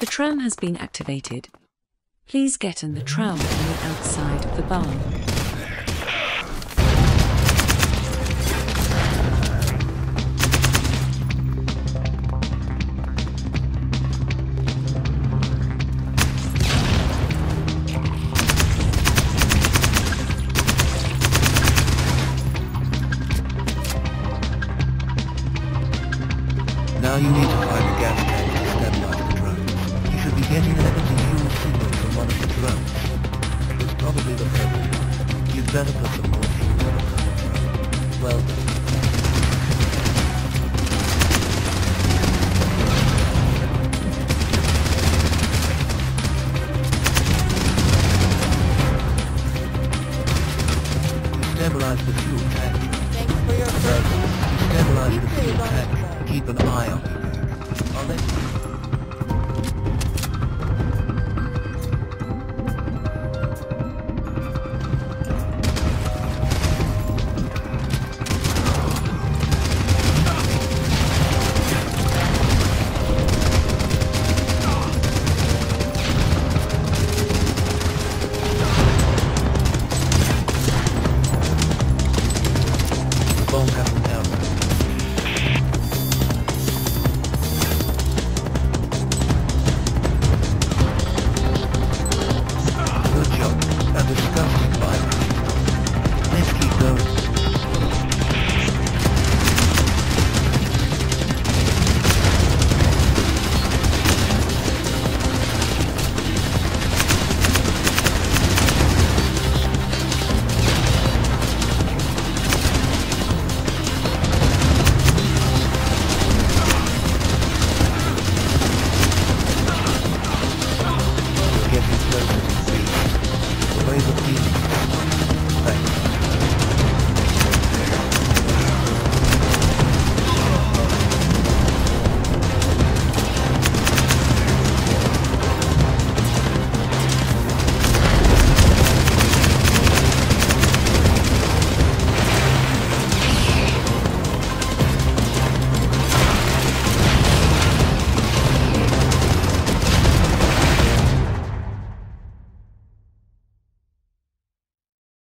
The tram has been activated. Please get in the tram on the outside of the barn. Now you need to find the gas tank Getting an MCU signal from one of the drones was probably the problem. You'd better put them more fuel Well done. Stabilize the fuel tank. Thanks for your service. Stabilize the fuel tank. Keep an eye on it. I'll let you. phone company. of his local the way that he